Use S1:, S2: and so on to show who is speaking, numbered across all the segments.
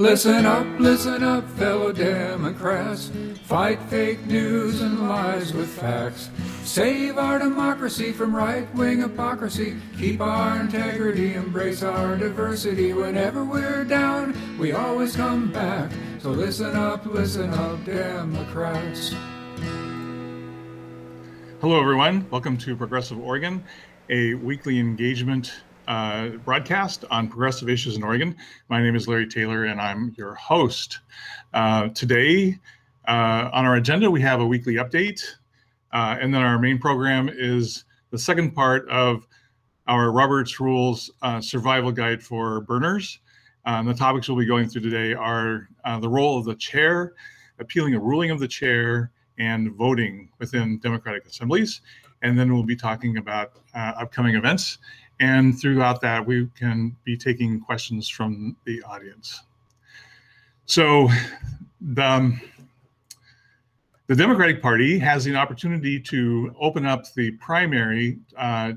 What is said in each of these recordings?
S1: Listen up, listen up, fellow Democrats. Fight fake news and lies with facts. Save our democracy from right wing hypocrisy. Keep our integrity, embrace our diversity. Whenever we're down, we always come back. So listen up, listen up, Democrats.
S2: Hello, everyone. Welcome to Progressive Oregon, a weekly engagement uh, broadcast on progressive issues in Oregon. My name is Larry Taylor, and I'm your host. Uh, today, uh, on our agenda, we have a weekly update, uh, and then our main program is the second part of our Roberts Rules uh, Survival Guide for Berners. Um, the topics we'll be going through today are uh, the role of the chair, appealing a ruling of the chair, and voting within Democratic assemblies. And then we'll be talking about uh, upcoming events and throughout that, we can be taking questions from the audience. So the, um, the Democratic Party has an opportunity to open up the primary uh,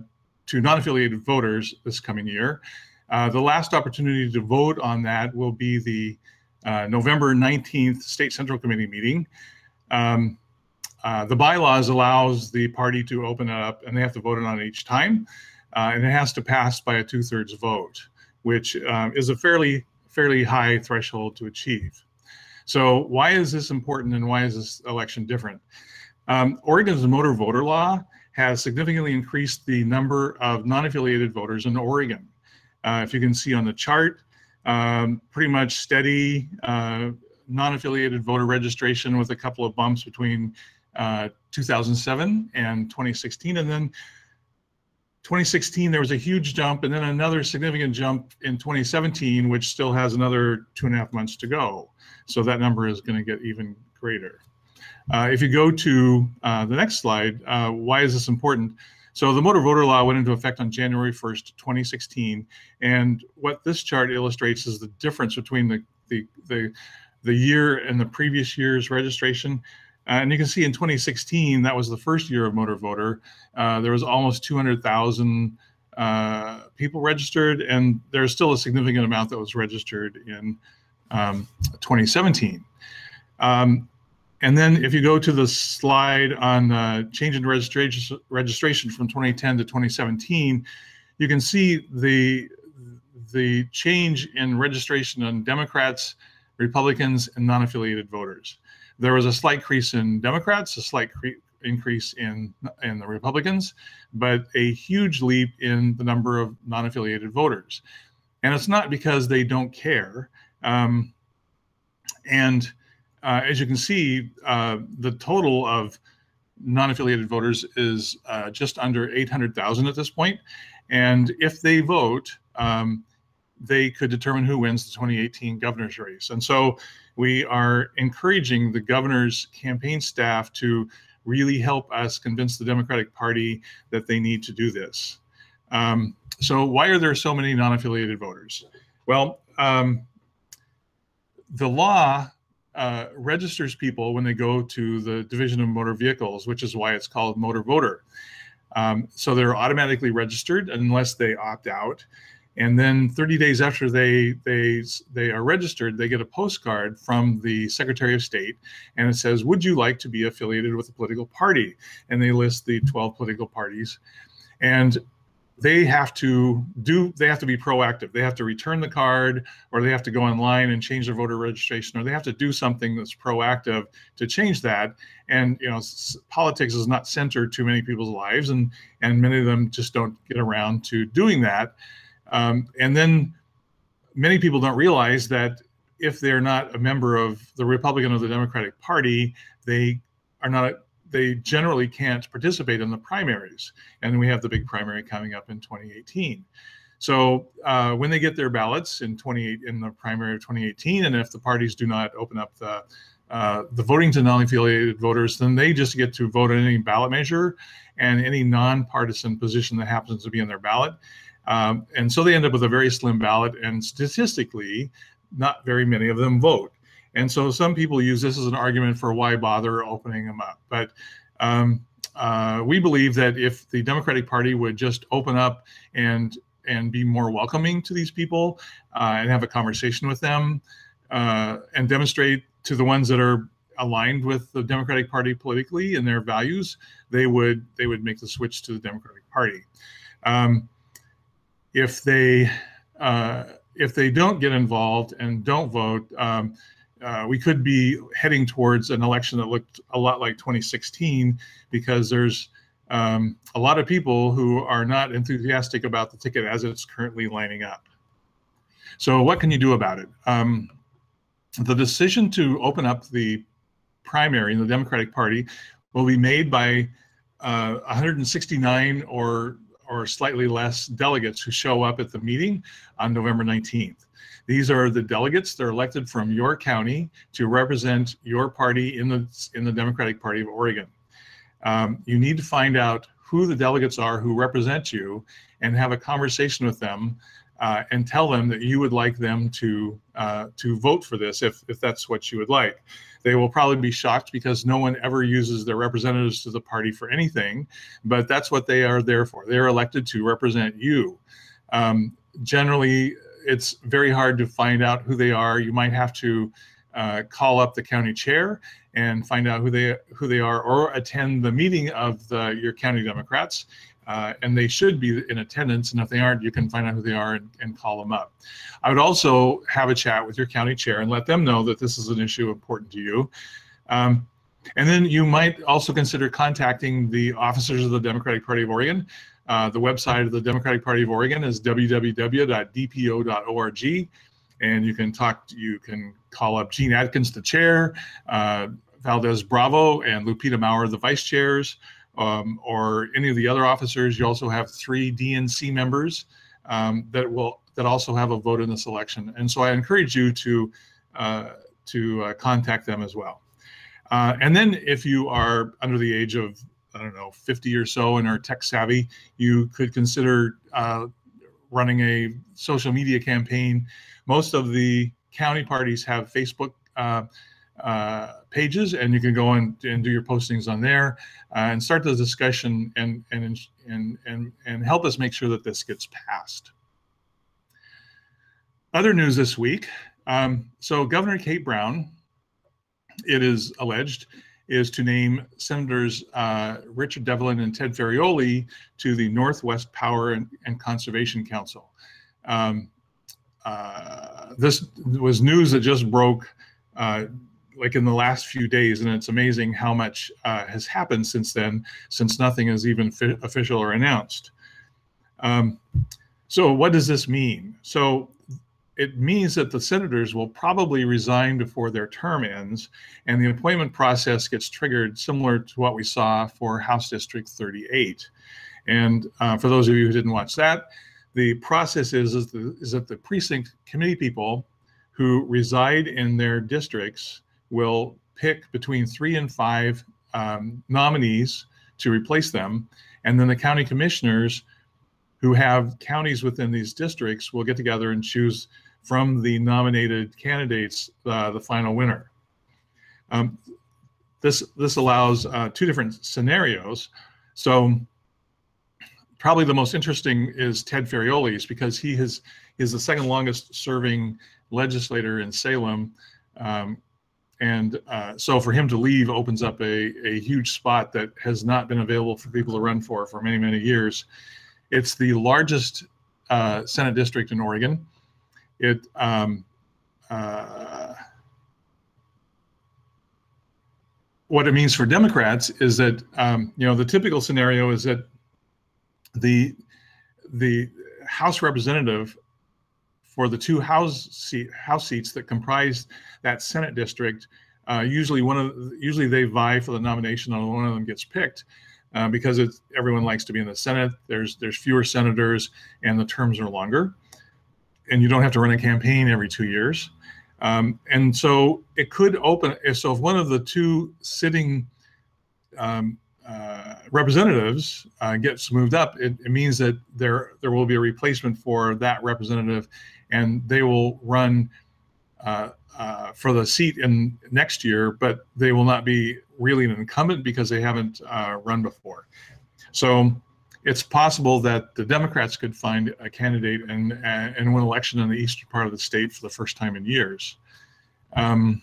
S2: to non-affiliated voters this coming year. Uh, the last opportunity to vote on that will be the uh, November 19th State Central Committee meeting. Um, uh, the bylaws allows the party to open it up and they have to vote on it each time uh, and it has to pass by a two-thirds vote, which um, is a fairly fairly high threshold to achieve. So why is this important, and why is this election different? Um, Oregon's motor voter law has significantly increased the number of non-affiliated voters in Oregon. Uh, if you can see on the chart, um, pretty much steady uh, non-affiliated voter registration with a couple of bumps between uh, 2007 and 2016, and then 2016, there was a huge jump, and then another significant jump in 2017, which still has another two and a half months to go. So that number is going to get even greater. Uh, if you go to uh, the next slide, uh, why is this important? So the motor voter law went into effect on January 1st, 2016, and what this chart illustrates is the difference between the the the, the year and the previous year's registration. Uh, and you can see in 2016, that was the first year of Motor Voter. Uh, there was almost 200,000 uh, people registered, and there's still a significant amount that was registered in um, 2017. Um, and then if you go to the slide on uh, change in registration, registration from 2010 to 2017, you can see the the change in registration on Democrats, Republicans, and non-affiliated voters there was a slight increase in Democrats, a slight cre- increase in in the Republicans, but a huge leap in the number of non-affiliated voters. And it's not because they don't care. Um, and uh, as you can see, uh, the total of non-affiliated voters is uh, just under 800,000 at this point. And if they vote, um, they could determine who wins the 2018 governor's race. And so we are encouraging the governor's campaign staff to really help us convince the Democratic Party that they need to do this. Um, so, why are there so many non affiliated voters? Well, um, the law uh, registers people when they go to the Division of Motor Vehicles, which is why it's called Motor Voter. Um, so they're automatically registered unless they opt out and then 30 days after they they they are registered they get a postcard from the secretary of state and it says would you like to be affiliated with a political party? And they list the 12 political parties. And they have to do they have to be proactive. They have to return the card or they have to go online and change their voter registration or they have to do something that's proactive to change that. And you know politics is not centered to many people's lives and and many of them just don't get around to doing that um, and then many people don't realize that if they're not a member of the Republican or the Democratic Party, they are not. They generally can't participate in the primaries, and we have the big primary coming up in 2018. So uh, when they get their ballots in 28 in the primary of 2018, and if the parties do not open up the uh, the voting to non-affiliated voters, then they just get to vote on any ballot measure and any nonpartisan position that happens to be in their ballot. Um, and so they end up with a very slim ballot, and statistically, not very many of them vote. And so some people use this as an argument for why bother opening them up. But um, uh, we believe that if the Democratic Party would just open up and and be more welcoming to these people uh, and have a conversation with them, uh, and demonstrate to the ones that are aligned with the Democratic Party politically and their values, they would they would make the switch to the Democratic Party. Um, if they uh, if they don't get involved and don't vote, um, uh, we could be heading towards an election that looked a lot like 2016 because there's um, a lot of people who are not enthusiastic about the ticket as it's currently lining up. So, what can you do about it? Um, the decision to open up the primary in the Democratic Party will be made by uh, 169 or or slightly less delegates who show up at the meeting on November 19th. These are the delegates that are elected from your county to represent your party in the in the Democratic Party of Oregon. Um, you need to find out who the delegates are who represent you and have a conversation with them uh, and tell them that you would like them to uh, to vote for this if if that's what you would like. They will probably be shocked because no one ever uses their representatives to the party for anything, but that's what they are there for. They're elected to represent you. Um, generally, it's very hard to find out who they are. You might have to uh, call up the county chair and find out who they who they are, or attend the meeting of the, your county Democrats. Uh, and they should be in attendance. And if they aren't, you can find out who they are and, and, call them up. I would also have a chat with your county chair and let them know that this is an issue important to you. Um, and then you might also consider contacting the officers of the Democratic Party of Oregon. Uh, the website of the Democratic Party of Oregon is www.dpo.org. And you can talk, you can call up Jeanne Atkins, the chair, uh, Valdez Bravo, and Lupita Maurer, the vice chairs um, or any of the other officers. You also have three DNC members um, that will that also have a vote in this election. And so I encourage you to uh, to uh, contact them as well. Uh, and then if you are under the age of I don't know 50 or so and are tech savvy, you could consider uh, running a social media campaign. Most of the county parties have Facebook uh, pages, and you can go and, and do your postings on there uh, and start the discussion and, and, and, and, and help us make sure that this gets passed. Other news this week. Um, so Governor Kate Brown, it is alleged, is to name Senators uh, Richard Devlin and Ted Ferrioli to the Northwest Power and, and Conservation Council. Um, uh, this was news that just broke uh, like in the last few days, and it's amazing how much uh, has happened since then, since nothing is even fi- official or announced. Um, so, what does this mean? So, it means that the senators will probably resign before their term ends, and the appointment process gets triggered similar to what we saw for House District 38. And uh, for those of you who didn't watch that, the process is, is, the, is that the precinct committee people who reside in their districts will pick between three and five um, nominees to replace them. And then the county commissioners who have counties within these districts will get together and choose from the nominated candidates uh, the final winner. Um, this, this allows uh, two different scenarios. So probably the most interesting is Ted Ferrioli's because he has, is the second longest serving legislator in Salem. Um, and uh, so for him to leave opens up a, a huge spot that has not been available for people to run for for many, many years. It's the largest uh, Senate district in Oregon. It um, uh, what it means for Democrats is that um, you know the typical scenario is that the the House representative for the two House seat House seats that comprise that Senate district, uh, usually one of usually they vie for the nomination, and one of them gets picked. Uh, because everyone likes to be in the Senate. There's there's fewer senators, and the terms are longer, and you don't have to run a campaign every two years. Um, and so it could open. So if one of the two sitting um, uh, representatives uh, gets moved up, it, it, means that there there will be a replacement for that representative, and they will run uh, uh, for the seat in next year, but they will not be really an incumbent because they haven't uh, run before. So it's possible that the Democrats could find a candidate and and win election in the eastern part of the state for the first time in years. Um,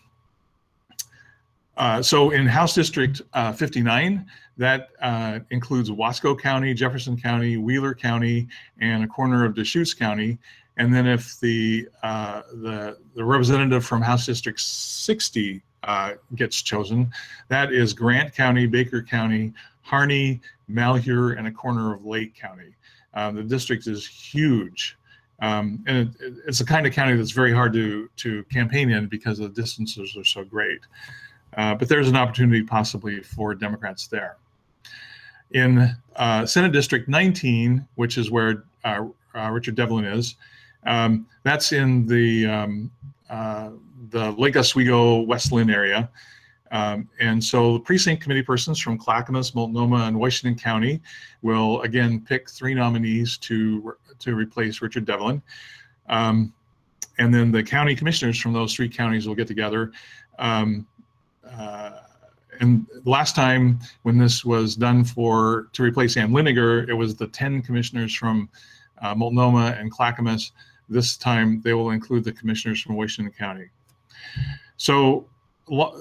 S2: uh, so in House District uh, 59, that uh, includes Wasco County, Jefferson County, Wheeler County, and a corner of Deschutes County. And then if the uh, the, the representative from House District 60 uh, gets chosen, that is Grant County, Baker County, Harney, Malheur, and a corner of Lake County. Uh, the district is huge. Um, and it, it's the kind of county that's very hard to, to campaign in because the distances are so great. Uh, but there's an opportunity possibly for Democrats there. In uh, Senate District 19, which is where uh, uh, Richard Devlin is, um, that's in the um, uh, the Lake Oswego West Linn area. Um, and so the precinct committee persons from Clackamas, Multnomah, and Washington County will again pick three nominees to to replace Richard Devlin. Um, and then the county commissioners from those three counties will get together. Um, uh, and last time when this was done for to replace Ann Lininger, it was the 10 commissioners from uh, Multnomah and Clackamas. This time they will include the commissioners from Washington County. So lo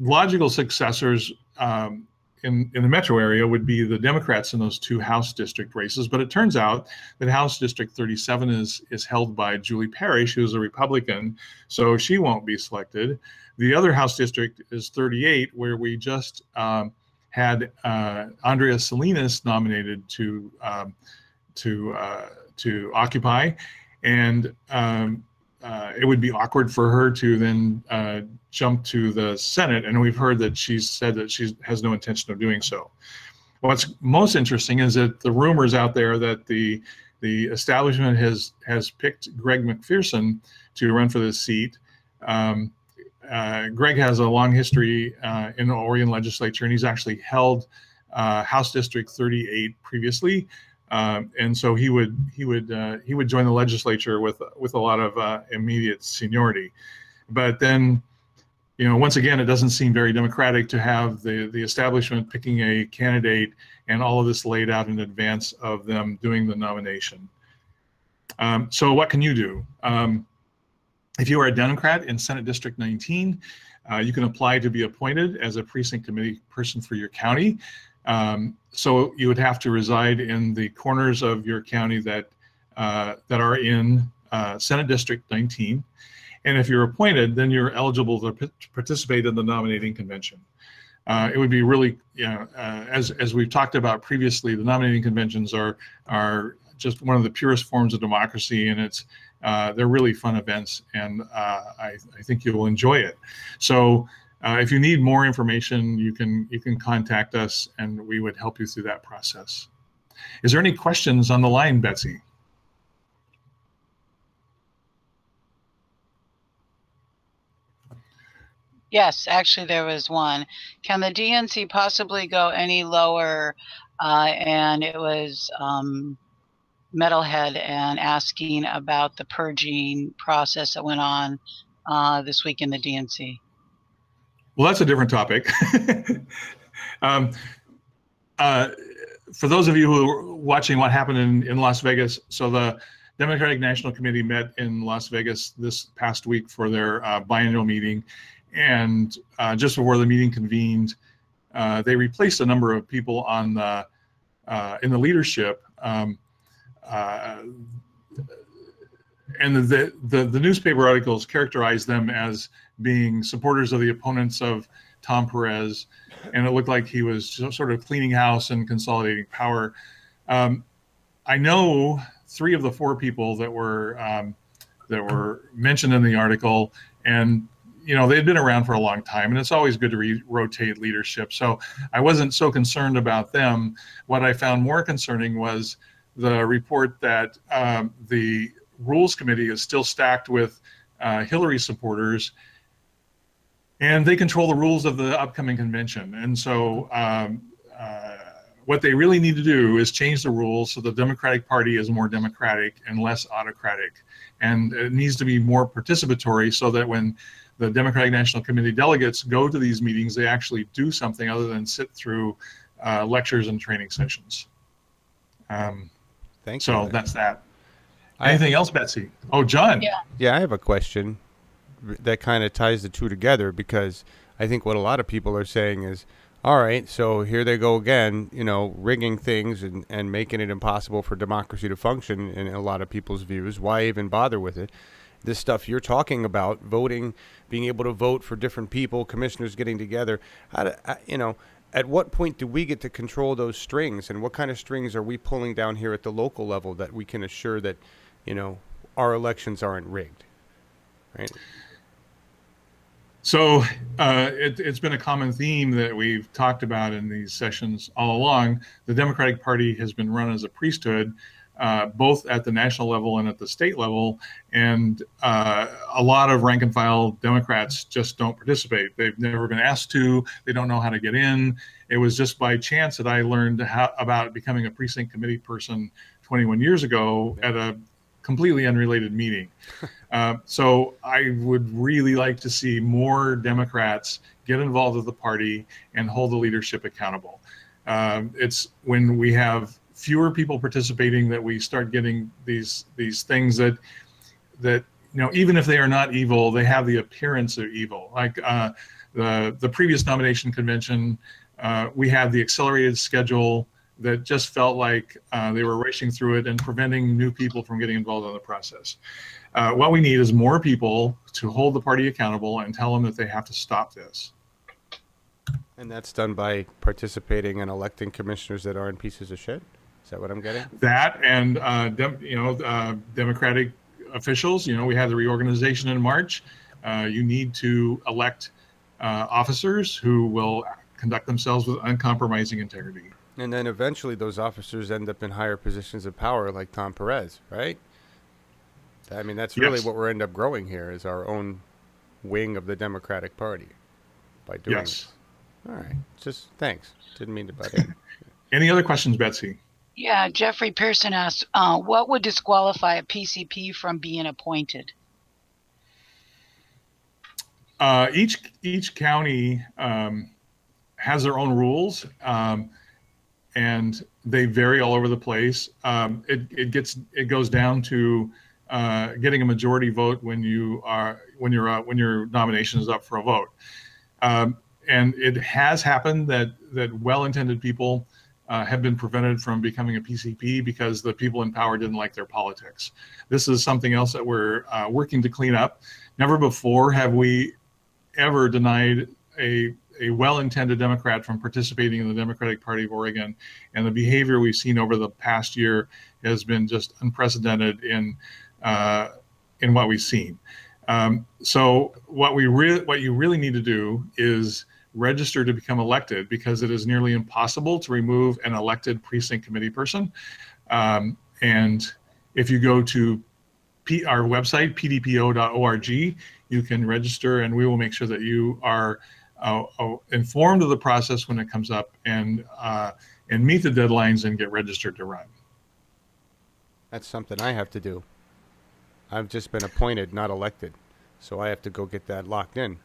S2: logical successors um, in, in the metro area would be the Democrats in those two House district races. But it turns out that House District 37 is, is held by Julie Parrish, who's a Republican, so she won't be selected. The other House district is 38, where we just um, had uh, Andrea Salinas nominated to um, to uh, to occupy, and um, uh, it would be awkward for her to then uh, jump to the Senate. And we've heard that she's said that she has no intention of doing so. What's most interesting is that the rumors out there that the the establishment has has picked Greg Macpherson to run for this seat. Um, uh, Greg has a long history uh, in the Oregon legislature, and he's actually held uh, House District 38 previously. Um, and so he would he would uh, he would join the legislature with with a lot of uh, immediate seniority, but then, you know, once again, it doesn't seem very democratic to have the the establishment picking a candidate and all of this laid out in advance of them doing the nomination. Um, so what can you do? Um, if you are a Democrat in Senate District 19, uh, you can apply to be appointed as a precinct committee person for your county. Um, so you would have to reside in the corners of your county that uh, that are in uh, Senate District 19. And if you're appointed, then you're eligible to participate in the nominating convention. Uh, it would be really, you know, uh, as as we've talked about previously, the nominating conventions are are just one of the purest forms of democracy, and it's uh, they're really fun events, and uh, I, I think you will enjoy it. So uh, if you need more information, you can you can contact us, and we would help you through that process. Is there any questions on the line, Betsy?
S3: Yes, actually, there was one. Can the DNC possibly go any lower? Uh, and it was um, Metalhead and asking about the purging process that went on uh, this week in the DNC.
S2: Well, that's a different topic. um, uh, for those of you who are watching what happened in, in Las Vegas, so the Democratic National Committee met in Las Vegas this past week for their uh, biannual meeting. And uh, just before the meeting convened, uh, they replaced a number of people on the, uh, in the leadership. Um, uh, and the, the, the newspaper articles characterized them as being supporters of the opponents of Tom Perez, and it looked like he was sort of cleaning house and consolidating power. Um, I know three of the four people that were um, that were mentioned in the article, and you know they'd been around for a long time, and it's always good to rotate leadership. So I wasn't so concerned about them. What I found more concerning was the report that um, the Rules Committee is still stacked with uh, Hillary supporters and they control the rules of the upcoming convention. And so, um, uh, what they really need to do is change the rules so the Democratic Party is more democratic and less autocratic. And it needs to be more participatory so that when the Democratic National Committee delegates go to these meetings, they actually do something other than sit through uh, lectures and training sessions. Um,
S4: Thank
S2: so
S4: you.
S2: that's that. Anything else, Betsy? Oh, John.
S3: Yeah.
S4: Yeah, I have a question. That kind of ties the two together because I think what a lot of people are saying is, all right, so here they go again, you know, rigging things and, and making it impossible for democracy to function in a lot of people's views. Why even bother with it? This stuff you're talking about, voting, being able to vote for different people, commissioners getting together, how to, uh, you know, at what point do we get to control those strings and what kind of strings are we pulling down here at the local level that we can assure that you know our elections aren't rigged right
S2: so uh, it, has been a common theme that we've talked about in these sessions all along the democratic party has been run as a priesthood uh, both at the national level and at the state level. And uh, a lot of rank and file Democrats just don't participate. They've never been asked to, they don't know how to get in. It was just by chance that I learned how, about becoming a precinct committee person 21 years ago at a completely unrelated meeting. Uh, so I would really like to see more Democrats get involved with the party and hold the leadership accountable. Um, it's when we have fewer people participating that we start getting these these things that that you know even if they are not evil they have the appearance of evil like uh, the the previous nomination convention uh, we had the accelerated schedule that just felt like uh, they were racing through it and preventing new people from getting involved in the process. Uh, what we need is more people to hold the party accountable and tell them that they have to stop this.
S4: And that's done by participating and electing commissioners that aren't pieces of shit? Is that what I'm getting?
S2: That and uh, dem- you know uh, Democratic officials. You know we had the reorganization in March. Uh, you need to elect uh, officers who will conduct themselves with uncompromising integrity.
S4: And then eventually those officers end up in higher positions of power, like Tom Perez, right? I mean, that's really yes. what we're end up growing here is our own wing of the Democratic Party by doing yes. This. All right. Just thanks. Didn't mean to butt in.
S2: Any other questions, Betsy?
S3: Yeah, Jeffrey Pearson asked, uh, what would disqualify a PCP from being appointed?
S2: Uh, each each county um, has their own rules, um, and they vary all over the place. Um, it, it gets it goes down to uh, getting a majority vote when you are when your uh, when your nomination is up for a vote, um, and it has happened that that well-intended people uh, have been prevented from becoming a PCP because the people in power didn't like their politics. This is something else that we're uh, working to clean up. Never before have we ever denied a a well-intended Democrat from participating in the Democratic Party of Oregon, and the behavior we've seen over the past year has been just unprecedented in uh, in what we've seen. Um, so what we re- what you really need to do is register to become elected because it is nearly impossible to remove an elected precinct committee person. Um, and if you go to P- our website, pdpo.org, you can register and we will make sure that you are uh, uh, informed of the process when it comes up and, uh, and meet the deadlines and get registered to run.
S4: That's something I have to do. I've just been appointed, not elected. So I have to go get that locked in.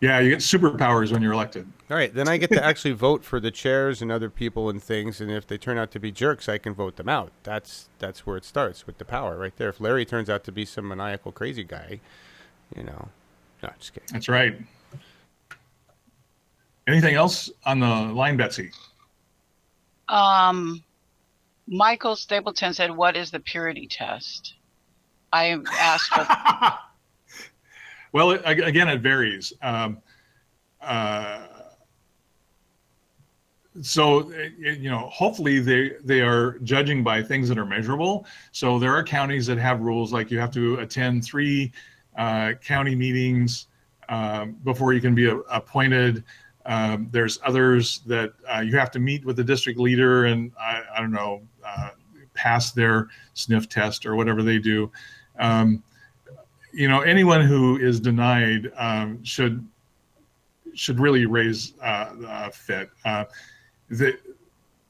S2: Yeah, you get superpowers when you're elected.
S4: All right, then I get to actually vote for the chairs and other people and things, and if they turn out to be jerks, I can vote them out. That's that's where it starts with the power right there. If Larry turns out to be some maniacal crazy guy, you know, no, just kidding.
S2: That's right. Anything else on the line, Betsy?
S3: Um, Michael Stapleton said, "What is the purity test?" I asked for.
S2: Well, it, again, it varies. Um, uh, so it, you know, hopefully they they are judging by things that are measurable. So there are counties that have rules like you have to attend three uh, county meetings um, before you can be a, appointed. Um, there's others that uh, you have to meet with the district leader and I, I don't know uh, pass their sniff test or whatever they do. Um, you know, anyone who is denied um, should should really raise uh, uh, fit. Uh, the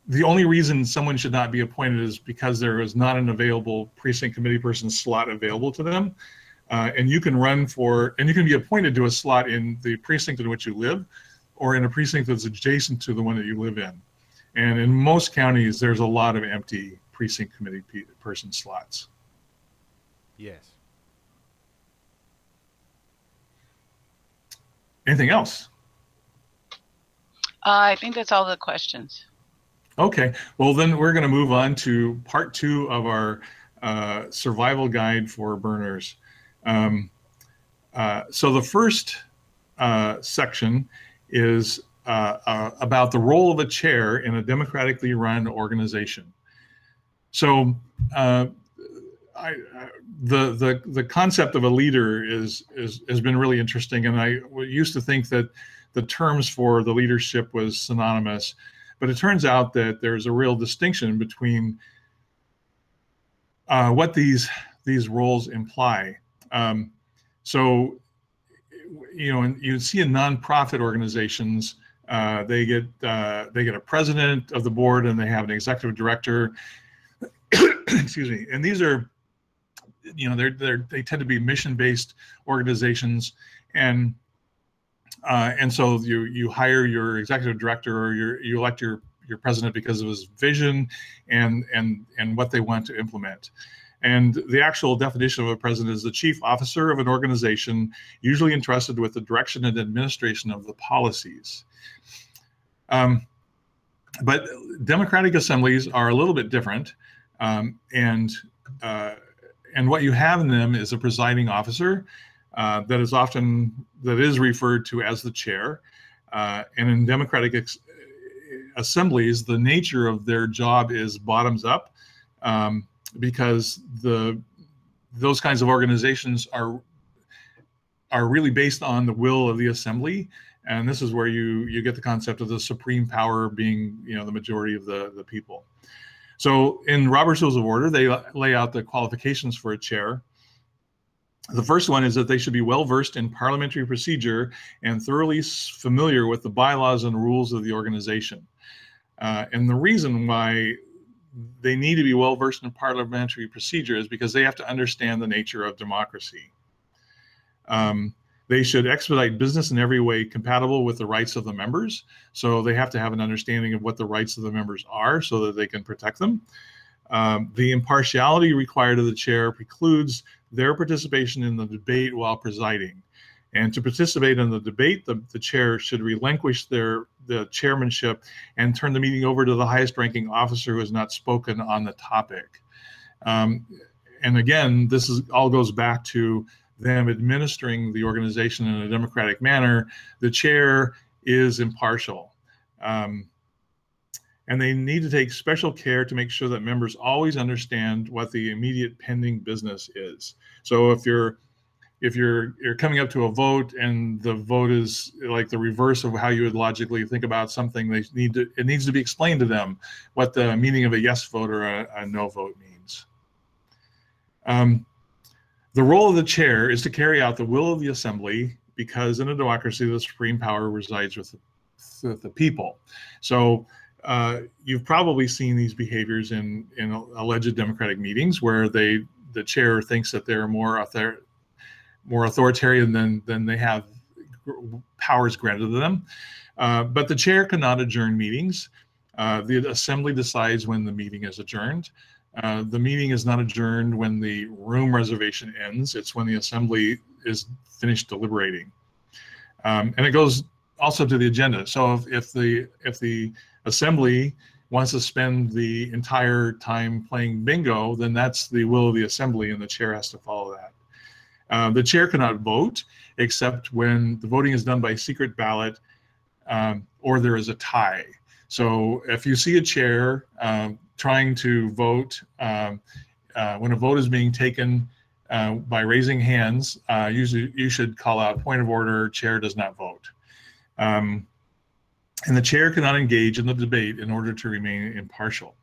S2: the only reason someone should not be appointed is because there is not an available precinct committee person slot available to them. Uh, and you can run for, and you can be appointed to a slot in the precinct in which you live or in a precinct that's adjacent to the one that you live in. And in most counties, there's a lot of empty precinct committee person slots.
S4: Yes.
S2: anything else?
S3: Uh, I think that's all the questions.
S2: Okay, well then we're going to move on to part two of our uh, survival guide for Berners. Um, uh, so the first uh, section is uh, uh, about the role of a chair in a democratically run organization. So uh, I, the the the concept of a leader is is has been really interesting, and I used to think that the terms for the leadership was synonymous, but it turns out that there's a real distinction between uh, what these these roles imply. Um, so, you know, and you see in nonprofit organizations, uh, they get uh, they get a president of the board and they have an executive director. Excuse me, and these are, you know, they're they're they tend to be mission based organizations, and uh, and so you you hire your executive director or your, you elect your your president because of his vision and and and what they want to implement. And the actual definition of a president is the chief officer of an organization, usually entrusted with the direction and administration of the policies. Um, but democratic assemblies are a little bit different, um, and uh, and what you have in them is a presiding officer uh, that is often that is referred to as the chair. Uh, and in democratic assemblies, the nature of their job is bottoms up, um, because the those kinds of organizations are are really based on the will of the assembly. And this is where you you get the concept of the supreme power being you know the majority of the the people. So in robert's rules of order they lay out the qualifications for a chair. The first one is that they should be well versed in parliamentary procedure and thoroughly familiar with the bylaws and rules of the organization. Uh, and the reason why they need to be well versed in parliamentary procedures because they have to understand the nature of democracy. Um, they should expedite business in every way compatible with the rights of the members. So they have to have an understanding of what the rights of the members are so that they can protect them. Um, the impartiality required of the chair precludes their participation in the debate while presiding. And to participate in the debate, the, the chair should relinquish their the chairmanship and turn the meeting over to the highest ranking officer who has not spoken on the topic. Um, and again, this is all goes back to them administering the organization in a democratic manner. The chair is impartial. Um, and they need to take special care to make sure that members always understand what the immediate pending business is. So if you're if you're you're coming up to a vote and the vote is like the reverse of how you would logically think about something, they need to it needs to be explained to them what the meaning of a yes vote or a, a no vote means. Um, the role of the chair is to carry out the will of the assembly because in a democracy the supreme power resides with the, with the people. So uh, you've probably seen these behaviors in in alleged democratic meetings where they the chair thinks that they're more author, more authoritarian than than they have powers granted to them. Uh, but the chair cannot adjourn meetings. Uh, the assembly decides when the meeting is adjourned. Uh, the meeting is not adjourned when the room reservation ends. It's when the assembly is finished deliberating. Um, and it goes also to the agenda. So if, if the if the assembly wants to spend the entire time playing bingo, then that's the will of the assembly, and the chair has to follow that. Uh, the chair cannot vote except when the voting is done by secret ballot um, or there is a tie. So if you see a chair um, trying to vote, um, uh, when a vote is being taken uh, by raising hands, uh, usually you should call out point of order, chair does not vote. Um, and the chair cannot engage in the debate in order to remain impartial.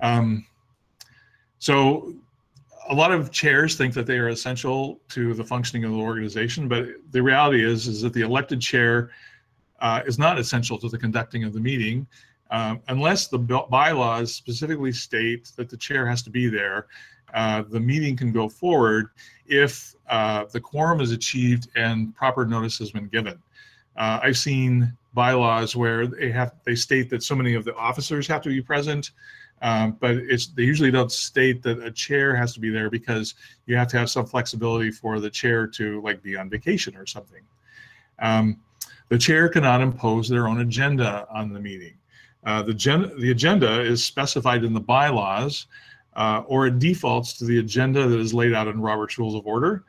S2: Um, so a lot of chairs think that they are essential to the functioning of the organization, but the reality is is that the elected chair uh, is not essential to the conducting of the meeting um, unless the bylaws specifically state that the chair has to be there. Uh, the meeting can go forward if uh, the quorum is achieved and proper notice has been given. Uh, I've seen bylaws where they have they state that so many of the officers have to be present, um, but it's they usually don't state that a chair has to be there because you have to have some flexibility for the chair to like be on vacation or something. Um, the chair cannot impose their own agenda on the meeting. Uh, the, gen- the agenda is specified in the bylaws uh, or it defaults to the agenda that is laid out in Robert's Rules of Order.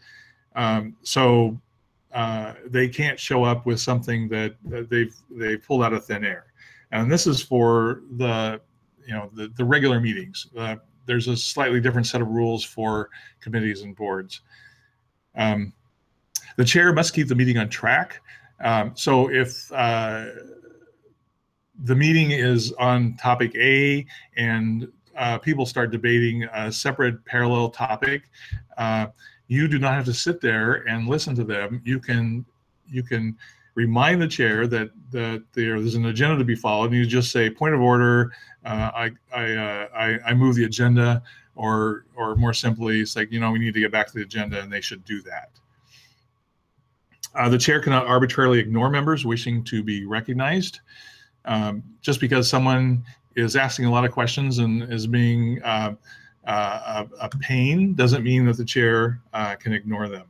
S2: Um, so uh, they can't show up with something that, they've they pulled out of thin air. And this is for the you know the, the regular meetings. Uh, there's a slightly different set of rules for committees and boards. Um, the chair must keep the meeting on track. Um, so if uh, the meeting is on topic A and uh, people start debating a separate parallel topic, uh, you do not have to sit there and listen to them. You can you can remind the chair that that there's an agenda to be followed, and you just say point of order. Uh, I I, uh, I, I move the agenda, or or more simply, it's like you know we need to get back to the agenda, and they should do that. Uh, the chair cannot arbitrarily ignore members wishing to be recognized. Um, just because someone is asking a lot of questions and is being uh, uh, a, a, pain doesn't mean that the chair uh, can ignore them.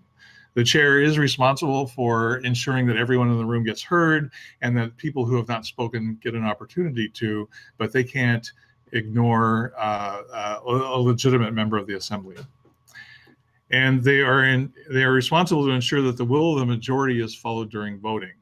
S2: The chair is responsible for ensuring that everyone in the room gets heard and that people who have not spoken get an opportunity to, but they can't ignore uh, uh, a legitimate member of the assembly. And they are in, they are responsible to ensure that the will of the majority is followed during voting.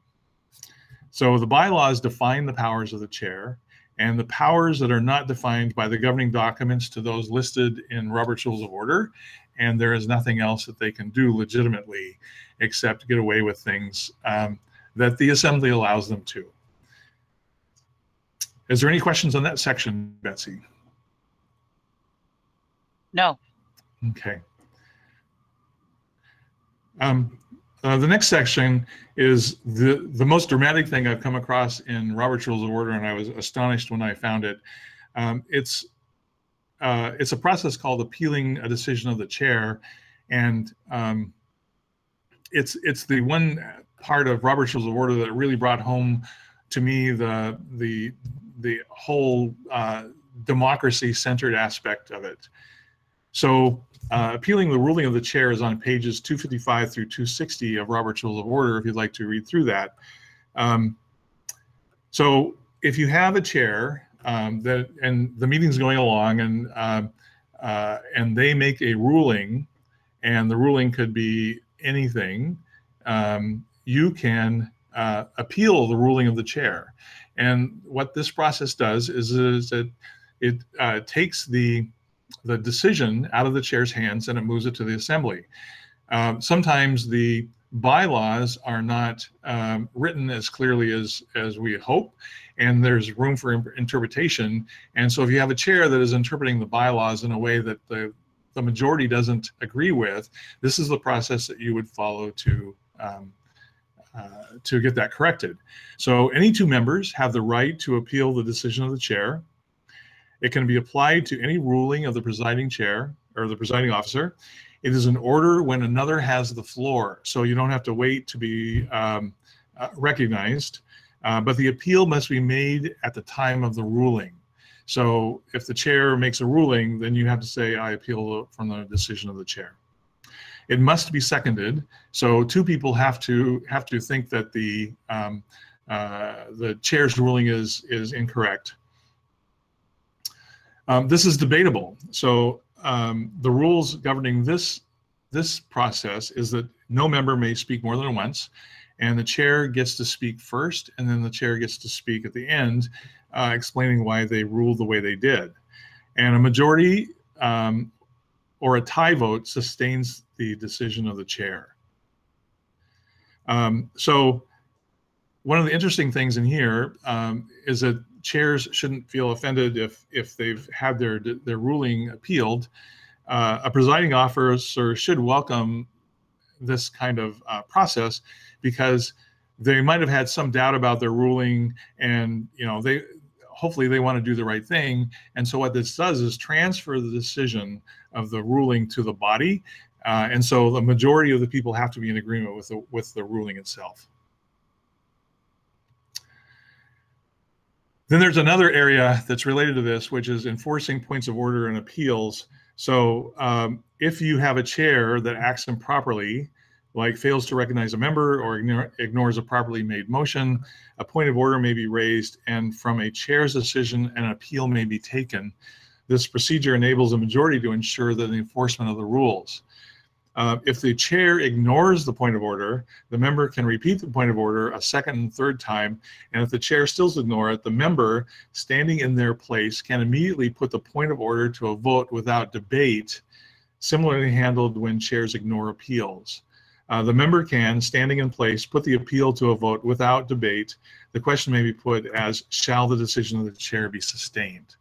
S2: So the bylaws define the powers of the chair, and the powers that are not defined by the governing documents to those listed in Robert's Rules of Order. And there is nothing else that they can do legitimately except get away with things um, that the assembly allows them to. Is there any questions on that section, Betsy?
S3: No.
S2: Okay. Um, uh, the next section is the, the most dramatic thing I've come across in Robert's Rules of Order, and I was astonished when I found it. Um, it's uh, it's a process called appealing a decision of the chair, and um, it's it's the one part of Robert's Rules of Order that really brought home to me the the the whole uh, democracy centered aspect of it. So uh, appealing the ruling of the chair is on pages 255 through 260 of Robert's Rules of Order, if you'd like to read through that. Um, so if you have a chair um, that and the meeting's going along and uh, uh, and they make a ruling, and the ruling could be anything, um, you can uh, appeal the ruling of the chair. And what this process does is, is that it uh, takes the the decision out of the chair's hands and it moves it to the assembly. Um, sometimes the bylaws are not um, written as clearly as as we hope and there's room for interpretation. And so if you have a chair that is interpreting the bylaws in a way that the the majority doesn't agree with this is the process that you would follow to um, uh, to get that corrected. So any two members have the right to appeal the decision of the chair. It can be applied to any ruling of the presiding chair or the presiding officer. It is an order when another has the floor, so you don't have to wait to be um, uh, recognized. Uh, but the appeal must be made at the time of the ruling. So if the chair makes a ruling, then you have to say, I appeal from the decision of the chair. It must be seconded. So two people have to have to think that the um, uh, the chair's ruling is is incorrect. Um, this is debatable. So um, the rules governing this this process is that no member may speak more than once, and the chair gets to speak first, and then the chair gets to speak at the end, uh, explaining why they ruled the way they did. And a majority um, or a tie vote sustains the decision of the chair. Um, so one of the interesting things in here um, is that chairs shouldn't feel offended if if they've had their their ruling appealed. Uh, a presiding officer should welcome this kind of uh, process because they might have had some doubt about their ruling, and you know they hopefully they want to do the right thing. And so what this does is transfer the decision of the ruling to the body, uh, and so the majority of the people have to be in agreement with the with the ruling itself. Then there's another area that's related to this, which is enforcing points of order and appeals. So um, if you have a chair that acts improperly, like fails to recognize a member or ignore, ignores a properly made motion, a point of order may be raised, and from a chair's decision, an appeal may be taken. This procedure enables a majority to ensure that the enforcement of the rules. Uh, if the chair ignores the point of order, the member can repeat the point of order a second and third time. And if the chair still ignores it, the member standing in their place can immediately put the point of order to a vote without debate, similarly handled when chairs ignore appeals. Uh, the member can, standing in place, put the appeal to a vote without debate. The question may be put as, shall the decision of the chair be sustained?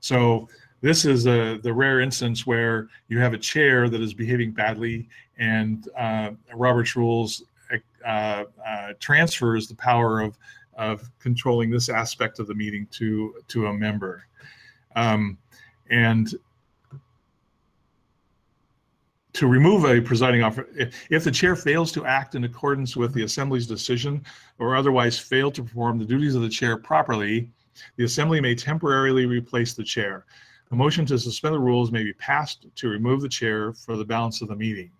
S2: So this is a, the rare instance where you have a chair that is behaving badly and uh, Robert's rules uh, uh, transfers the power of, of controlling this aspect of the meeting to, to a member. Um, and to remove a presiding officer, if the chair fails to act in accordance with the assembly's decision or otherwise fail to perform the duties of the chair properly, the assembly may temporarily replace the chair. A motion to suspend the rules may be passed to remove the chair for the balance of the meeting.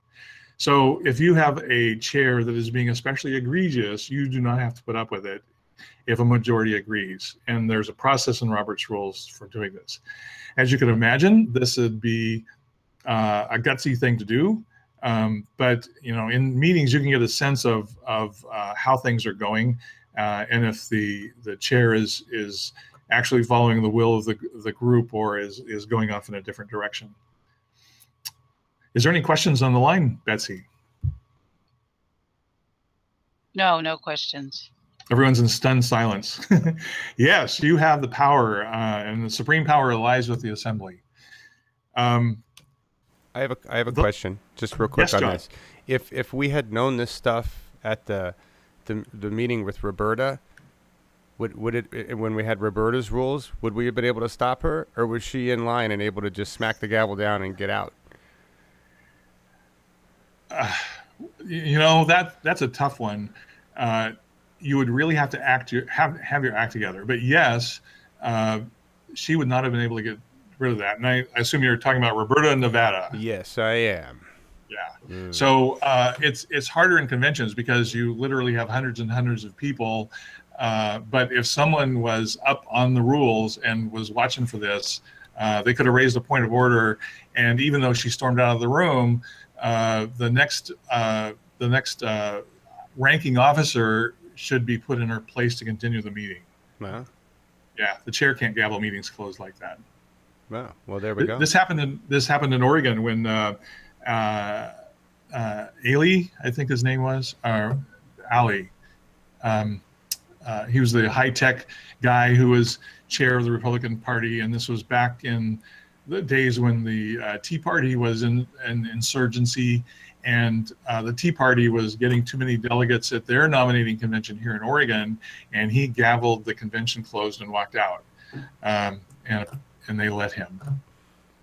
S2: So if you have a chair that is being especially egregious, you do not have to put up with it if a majority agrees. And there's a process in Robert's rules for doing this. As you can imagine, this would be uh, a gutsy thing to do. Um, but you know, in meetings, you can get a sense of of uh, how things are going, uh, and if the the chair is is actually following the will of the, the group or is, is going off in a different direction. Is there any questions on the line, Betsy?
S3: No, no questions.
S2: Everyone's in stunned silence. yes, you have the power, uh, and the supreme power lies with the assembly. Um,
S4: I have a I have a the, question, just real quick
S2: yes,
S4: on
S2: John.
S4: this. If if we had known this stuff at the the, the meeting with Roberta, would would it when we had Roberta's rules? Would we have been able to stop her, or was she in line and able to just smack the gavel down and get out?
S2: Uh, you know that that's a tough one. Uh, you would really have to act your have have your act together. But yes, uh, she would not have been able to get rid of that. And I, I assume you're talking about Roberta in Nevada.
S4: Yes, I am.
S2: Yeah. Mm. So uh, it's it's harder in conventions because you literally have hundreds and hundreds of people uh, but if someone was up on the rules and was watching for this, uh, they could have raised a point of order. And even though she stormed out of the room, uh, the next uh, the next uh, ranking officer should be put in her place to continue the meeting.
S4: Wow.
S2: Yeah, the chair can't gavel meetings closed like that.
S4: Wow. Well, there we go.
S2: This happened in this happened in Oregon when uh, uh, Ailey, I think his name was, or Ali. Um, uh, he was the high tech guy who was chair of the Republican Party, and this was back in the days when the uh, Tea Party was in an in insurgency, and uh, the Tea Party was getting too many delegates at their nominating convention here in Oregon, and he gavelled the convention closed and walked out, um, and and they let him.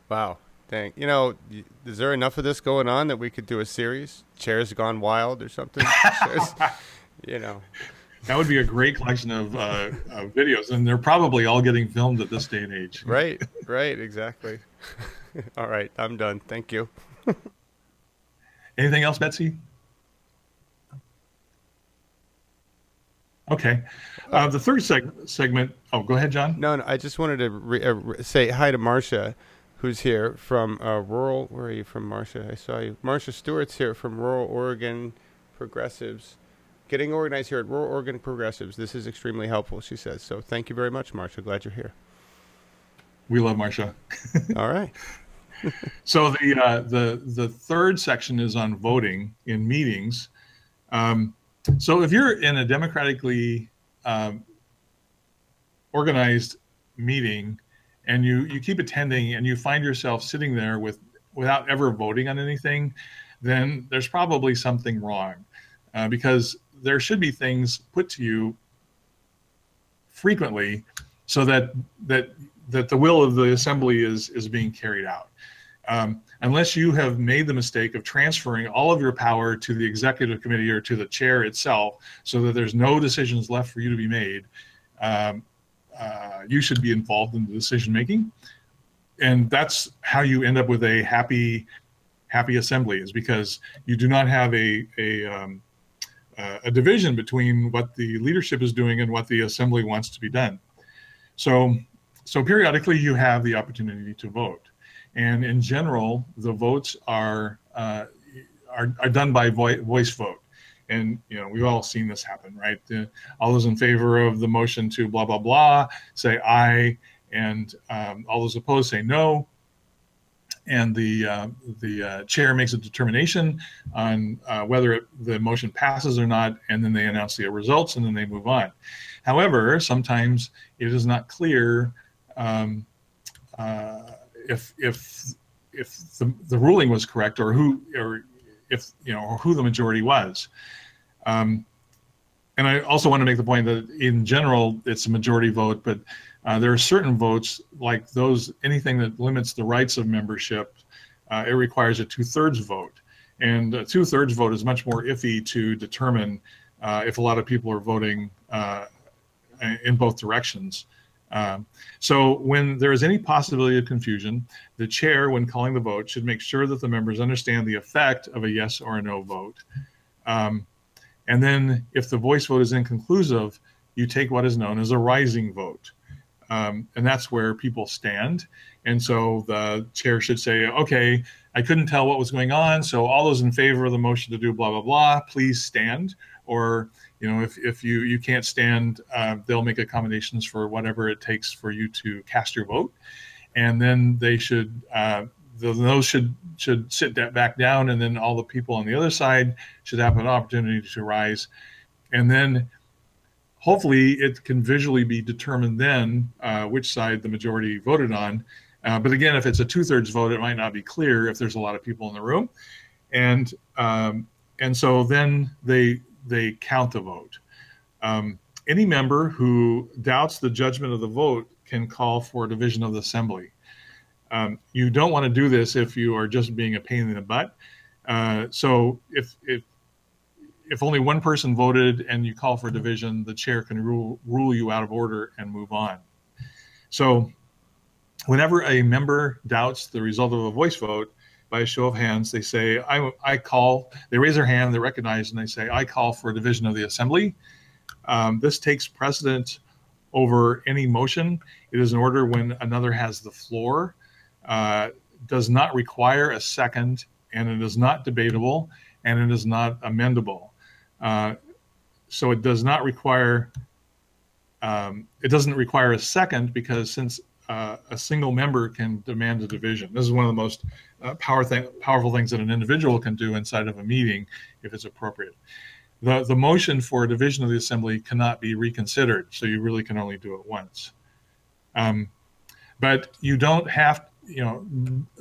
S4: Wow. Dang. you know, is there enough of this going on that we could do a series? Chairs gone wild or something? Chairs, you know.
S2: That would be a great collection of, uh, of videos, and they're probably all getting filmed at this day and age.
S4: Right, right, exactly. all right, I'm done. Thank you.
S2: Anything else, Betsy? Okay. Uh, the third seg- segment. Oh, go ahead, John.
S4: No, no I just wanted to re- uh, say hi to Marcia, who's here from uh, rural. Where are you from, Marcia? I saw you. Marcia Stewart's here from rural Oregon Progressives getting organized here at Rural Oregon Progressives. This is extremely helpful, she says. So thank you very much, Marcia. Glad you're here.
S2: We love Marcia.
S4: All right.
S2: so the uh, the the third section is on voting in meetings. Um, so if you're in a democratically um, organized meeting and you you keep attending and you find yourself sitting there with without ever voting on anything, then there's probably something wrong uh, because there should be things put to you frequently so that that that the will of the assembly is is being carried out. Um, unless you have made the mistake of transferring all of your power to the executive committee or to the chair itself so that there's no decisions left for you to be made um, uh, you should be involved in the decision making. And that's how you end up with a happy happy assembly is because you do not have a a um, a division between what the leadership is doing and what the assembly wants to be done. So so periodically you have the opportunity to vote, and in general the votes are uh, are, are done by vo- voice vote. And you know we've all seen this happen right? The, all those in favor of the motion to blah blah blah say aye and um, all those opposed say no and the uh, the uh, chair makes a determination on uh, whether it, the motion passes or not and then they announce the results and then they move on however sometimes it is not clear um, uh, if if if the, the ruling was correct or who or if you know who the majority was. Um, and I also want to make the point that in general it's a majority vote, but uh, there are certain votes like those anything that limits the rights of membership. Uh, it requires a two-thirds vote, and a two-thirds vote is much more iffy to determine uh, if a lot of people are voting uh, in both directions. Um, so when there is any possibility of confusion, the chair, when calling the vote, should make sure that the members understand the effect of a yes or a no vote. Um, and then if the voice vote is inconclusive, you take what is known as a rising vote. Um, and that's where people stand. And so the chair should say, okay, I couldn't tell what was going on. So all those in favor of the motion to do blah, blah, blah, please stand. Or you know if, if you you can't stand uh, they'll make accommodations for whatever it takes for you to cast your vote and then they should uh, those should should sit back down and then all the people on the other side should have an opportunity to rise and then hopefully it can visually be determined then uh, which side the majority voted on uh, but again if it's a two-thirds vote it might not be clear if there's a lot of people in the room and um, and so then they they count the vote. Um, any member who doubts the judgment of the vote can call for a division of the assembly. Um, you don't want to do this if you are just being a pain in the butt. Uh, so if, if if only one person voted and you call for division, the chair can rule rule you out of order and move on. So whenever a member doubts the result of a voice vote, by a show of hands, they say, I, I call, they raise their hand, they recognize, and they say, I call for a division of the assembly. Um, this takes precedent over any motion. It is an order when another has the floor, uh, does not require a second, and it is not debatable, and it is not amendable. Uh, so it does not require, um, it doesn't require a second because since uh, a single member can demand a division. This is one of the most uh, power powerful things that an individual can do inside of a meeting if it's appropriate. The, the motion for a division of the assembly cannot be reconsidered, so you really can only do it once. Um, but you don't have, you know,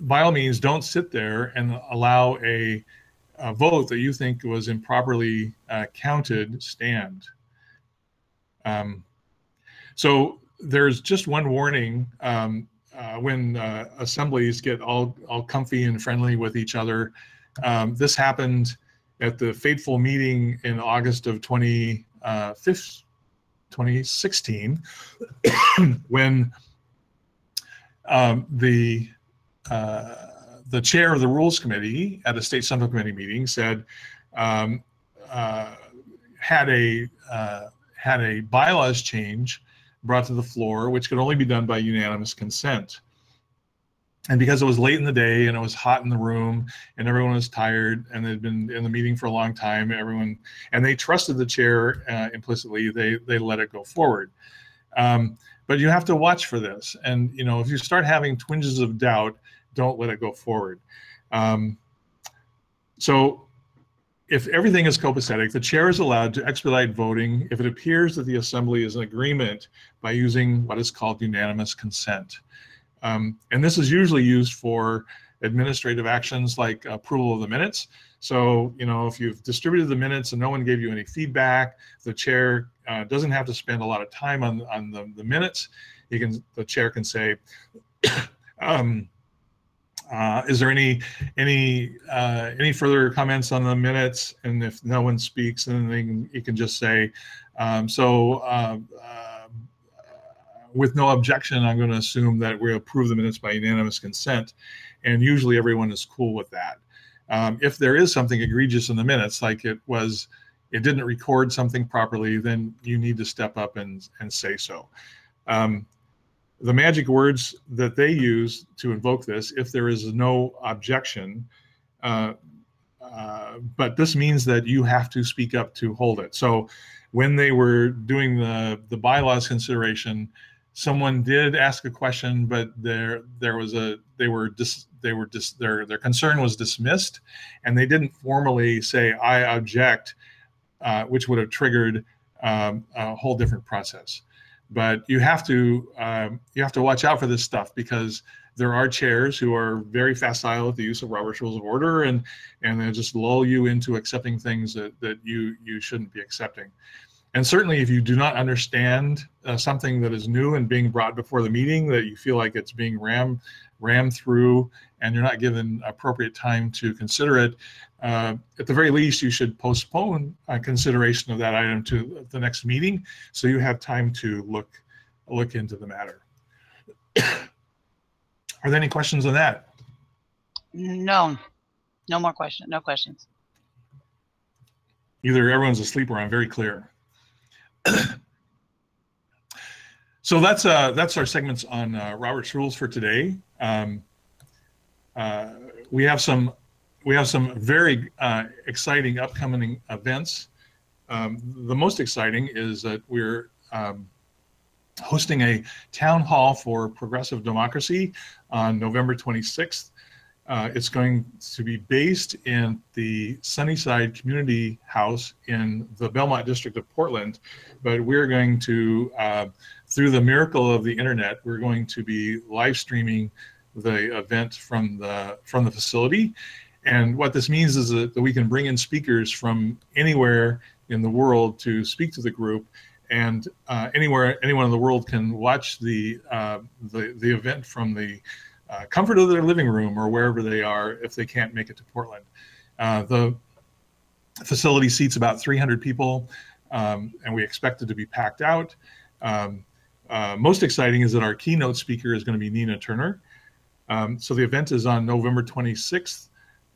S2: by all means, don't sit there and allow a, a vote that you think was improperly uh, counted stand. Um, so there's just one warning um, uh, when uh, assemblies get all all comfy and friendly with each other. Um, this happened at the fateful meeting in August of 20, uh, 2016 when um, the uh, the chair of the rules committee at a state central committee meeting said um, uh, had a uh, had a bylaws change brought to the floor, which could only be done by unanimous consent. And because it was late in the day and it was hot in the room and everyone was tired and they'd been in the meeting for a long time, everyone and they trusted the chair uh, implicitly. They they let it go forward. Um, but you have to watch for this, and you know if you start having twinges of doubt, don't let it go forward. Um, so if everything is copacetic, the chair is allowed to expedite voting if it appears that the assembly is in agreement by using what is called unanimous consent. Um, and this is usually used for administrative actions like approval of the minutes. So, you know, if you've distributed the minutes and no one gave you any feedback, the chair uh, doesn't have to spend a lot of time on, on the, the minutes. He can, the chair can say, um, uh, is there any any uh, any further comments on the minutes? And if no one speaks, then they can, you can just say, um, so uh, uh, with no objection, I'm going to assume that we approve the minutes by unanimous consent. And usually everyone is cool with that. Um, if there is something egregious in the minutes, like it was, it didn't record something properly, then you need to step up and, and say so. Um, the magic words that they use to invoke this, if there is no objection, uh, uh, but this means that you have to speak up to hold it. So when they were doing the, the bylaws consideration, someone did ask a question, but there there was a they were dis, they were dis, their their concern was dismissed, and they didn't formally say I object, uh, which would have triggered um, a whole different process. But you have to um, you have to watch out for this stuff because there are chairs who are very facile at the use of Robert's Rules of Order and and they just lull you into accepting things that, that you you shouldn't be accepting. And certainly, if you do not understand uh, something that is new and being brought before the meeting, that you feel like it's being rammed rammed through, and you're not given appropriate time to consider it, uh, at the very least, you should postpone uh, consideration of that item to the next meeting, so you have time to look look into the matter. Are there any questions on that?
S3: No, no more questions. No questions.
S2: Either everyone's asleep or I'm very clear. so that's uh, that's our segments on uh, Robert's rules for today. Um, we have some we have some very uh, exciting upcoming events. Um, the most exciting is that we're um, hosting a town hall for progressive democracy on November 26th. Uh, it's going to be based in the Sunnyside Community House in the Belmont District of Portland, but we're going to, uh, through the miracle of the internet, we're going to be live streaming the event from the from the facility. And what this means is that, that we can bring in speakers from anywhere in the world to speak to the group and uh, anywhere anyone in the world can watch the uh, the, the event from the uh, comfort of their living room or wherever they are if they can't make it to Portland. Uh, the facility seats about 300 people, um, and we expect it to be packed out. Um, uh, most exciting is that our keynote speaker is going to be Nina Turner. Um, so the event is on November 26th.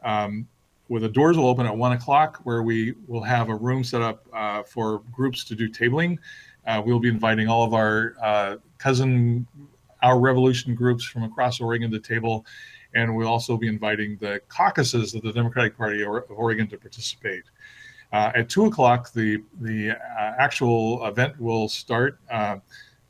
S2: Um, where the doors will open at one o'clock, where we will have a room set up uh, for groups to do tabling. Uh, we'll be inviting all of our uh, cousin, our revolution groups from across Oregon to table, and we'll also be inviting the caucuses of the Democratic Party of Oregon to participate. Uh, at two o'clock, the the uh, actual event will start uh,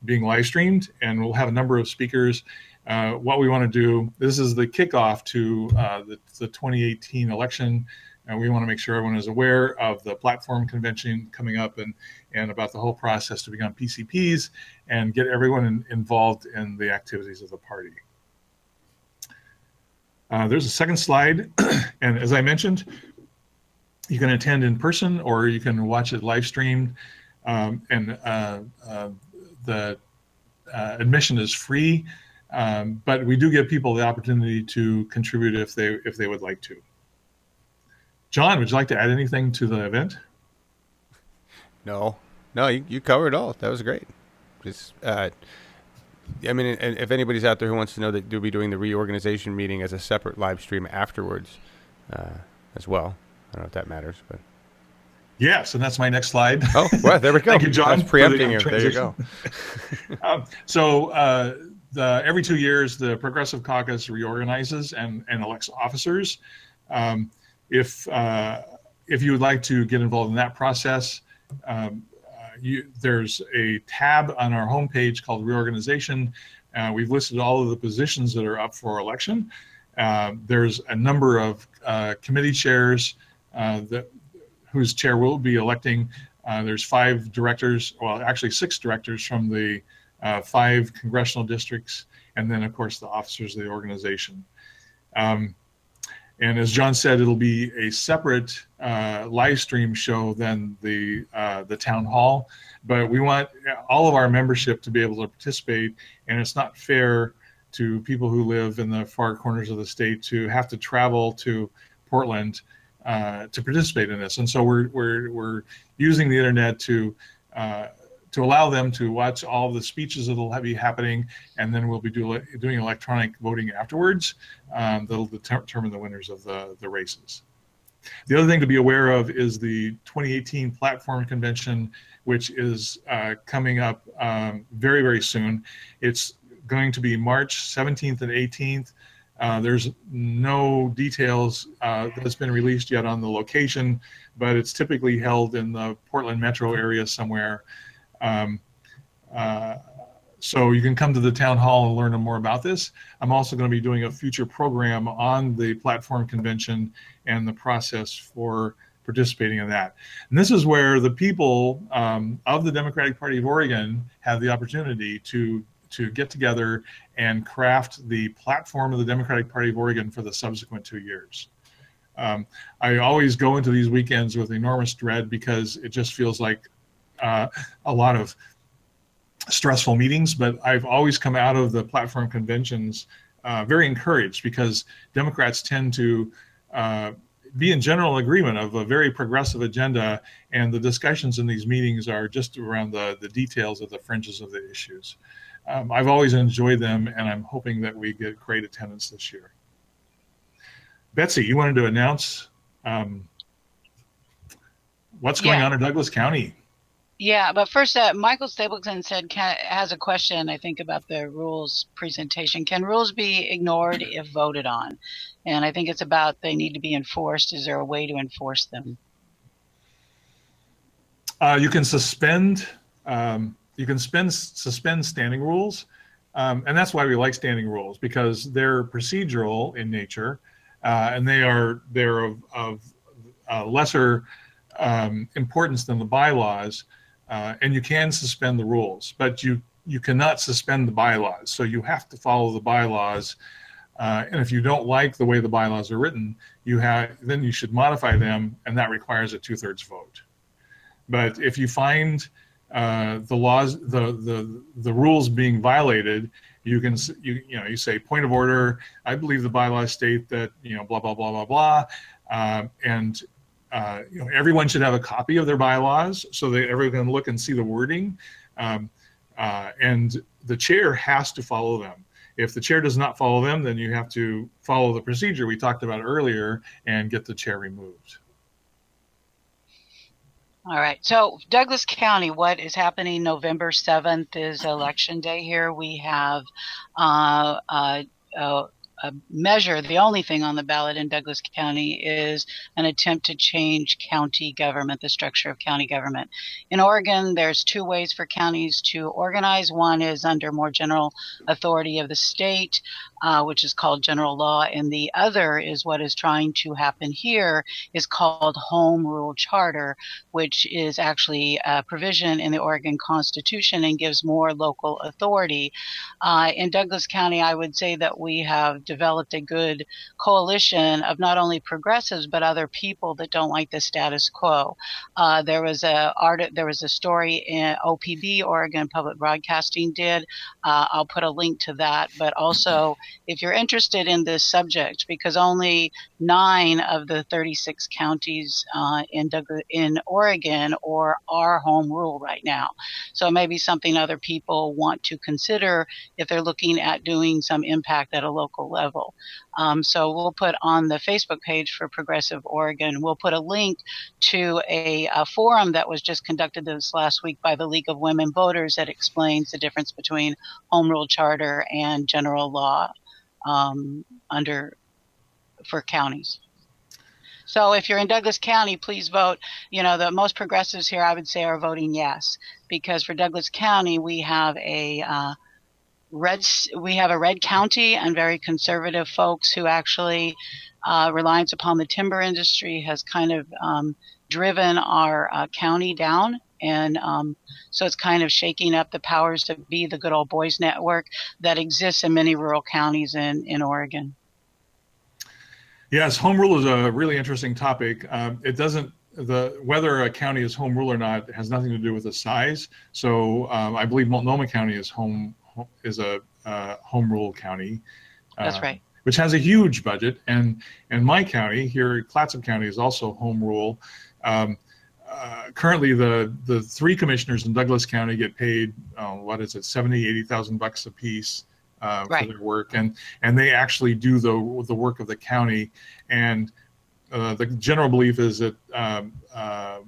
S2: being live streamed, and we'll have a number of speakers uh, what we want to do, this is the kickoff to uh, the, the 2018 election. And we want to make sure everyone is aware of the platform convention coming up and, and about the whole process to become PCPs and get everyone in, involved in the activities of the party. Uh, there's a second slide. and as I mentioned, you can attend in person or you can watch it live streamed. Um, and uh, uh, the uh, admission is free. Um, but we do give people the opportunity to contribute if they if they would like to. John, would you like to add anything to the event?
S4: No, no, you, you covered all. That was great. Just, uh, I mean, if anybody's out there who wants to know that you'll be doing the reorganization meeting as a separate live stream afterwards, uh, as well. I don't know if that matters, but
S2: yes, and that's my next slide.
S4: Oh, well, there we go.
S2: Thank you, John.
S4: preempting you. There you go.
S2: um, so. Uh, the, every two years, the Progressive Caucus reorganizes and, and elects officers. Um, if uh, if you would like to get involved in that process, um, uh, you, there's a tab on our homepage called Reorganization. Uh, we've listed all of the positions that are up for election. Uh, there's a number of uh, committee chairs uh, that whose chair will be electing. there's five directors, well, actually six directors from the uh, five congressional districts, and then, of course, the officers of the organization. Um, and as John said, it'll be a separate uh, live stream show than the uh, the town hall. But we want all of our membership to be able to participate, and it's not fair to people who live in the far corners of the state to have to travel to Portland uh, to participate in this. And so we're we're we're using the internet to uh, to allow them to watch all the speeches that'll be happening, and then we'll be do, doing electronic voting afterwards. Um, that'll determine the winners of the, the races. The other thing to be aware of is the 2018 platform convention, which is uh, coming up um, very, very soon. It's going to be March 17th and 18th. Uh, there's no details uh, that's been released yet on the location, but it's typically held in the Portland metro area somewhere. Um, uh, so you can come to the town hall and learn more about this. I'm also going to be doing a future program on the platform convention and the process for participating in that. And this is where the people um, of the Democratic Party of Oregon have the opportunity to to get together and craft the platform of the Democratic Party of Oregon for the subsequent two years. Um, I always go into these weekends with enormous dread because it just feels like uh, a lot of stressful meetings, but I've always come out of the platform conventions uh, very encouraged because Democrats tend to uh, be in general agreement of a very progressive agenda, and the discussions in these meetings are just around the, the details of the fringes of the issues. Um, I've always enjoyed them, and I'm hoping that we get great attendance this year. Betsy, you wanted to announce um, what's going yeah. on in Douglas County?
S3: Yeah, but first, uh, Michael Stapleton said can, has a question. I think about the rules presentation. Can rules be ignored if voted on? And I think it's about they need to be enforced. Is there a way to enforce them?
S2: Uh, you can suspend. Um, you can spend, suspend standing rules, um, and that's why we like standing rules because they're procedural in nature, uh, and they are they're of, of uh, lesser um, importance than the bylaws uh, and you can suspend the rules, but you you cannot suspend the bylaws. So you have to follow the bylaws. Uh, and if you don't like the way the bylaws are written, you have then you should modify them, and that requires a two-thirds vote. But if you find uh, the laws, the the the rules being violated, you can you you know you say point of order. I believe the bylaws state that you know blah blah blah blah blah, uh, and uh, you know, everyone should have a copy of their bylaws so that everyone can look and see the wording. Um, uh, and the chair has to follow them. If the chair does not follow them, then you have to follow the procedure we talked about earlier and get the chair removed.
S3: All right. So, Douglas County, what is happening November 7th is election day here. We have uh, uh, uh a measure, the only thing on the ballot in Douglas County is an attempt to change county government, the structure of county government. In Oregon, there's two ways for counties to organize. One is under more general authority of the state, uh, which is called general law, and the other is what is trying to happen here is called home rule charter, which is actually a provision in the Oregon Constitution and gives more local authority. Uh, in Douglas County, I would say that we have developed a good coalition of not only progressives but other people that don't like the status quo. Uh, there was a art, there was a story in OPB, Oregon Public Broadcasting, did. Uh, I'll put a link to that. But also, if you're interested in this subject, because only nine of the 36 counties uh, in in Oregon or are home rule right now, so maybe something other people want to consider if they're looking at doing some impact at a local level level. Um, so we'll put on the Facebook page for Progressive Oregon, we'll put a link to a, a, forum that was just conducted this last week by the League of Women Voters that explains the difference between Home Rule Charter and general law um, under for counties. So if you're in Douglas County, please vote. You know, the most progressives here, I would say, are voting yes, because for Douglas County, we have a uh, red we have a red county and very conservative folks who actually uh, reliance upon the timber industry has kind of um, driven our uh, county down and um, so it's kind of shaking up the powers to be the good old boys network that exists in many rural counties in, in oregon
S2: yes home rule is a really interesting topic um, it doesn't the whether a county is home rule or not has nothing to do with the size so um, i believe multnomah county is home is a uh, home rule county.
S3: That's uh, right.
S2: Which has a huge budget, and and my county here, Clatsop County, is also home rule. Um, uh, currently the the three commissioners in Douglas County get paid uh, what is it 70 80,000 bucks a piece uh,
S3: Right.
S2: for their work and and they actually do the the work of the county and uh, the general belief is that um, uh,